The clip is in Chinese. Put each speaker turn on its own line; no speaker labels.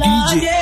第一